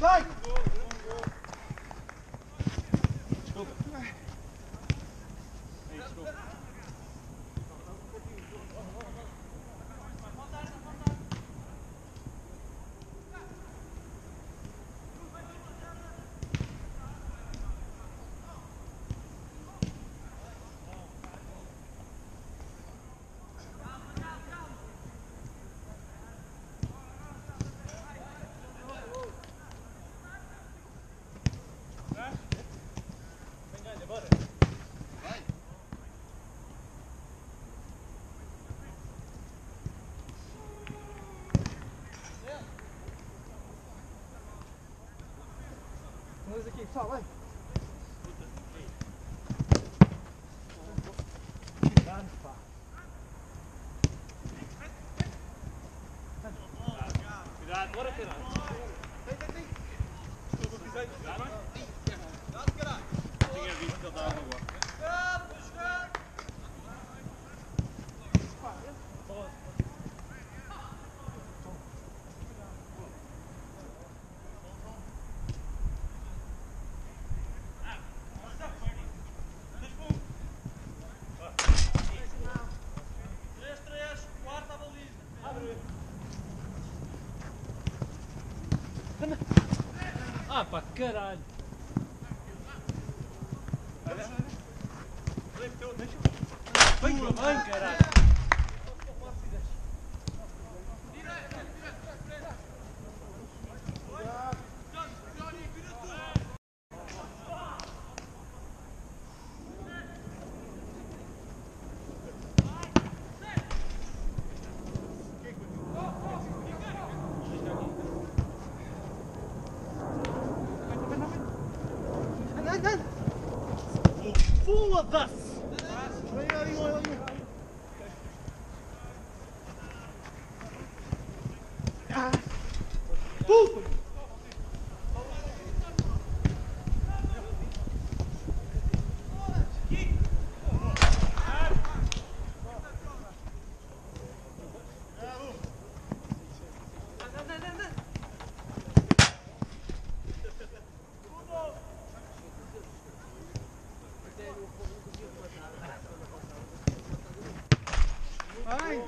vai! Aqui, pessoal, vai. Cuidado, pá. Cuidado, bora caralho. Tinha visto que ele estava Ah pá, caralho. Vem, vem, caralho. of us. Boom. Fine.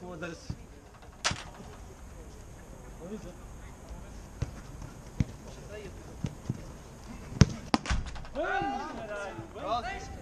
Foda-se! Vamos, caralho. Vamos.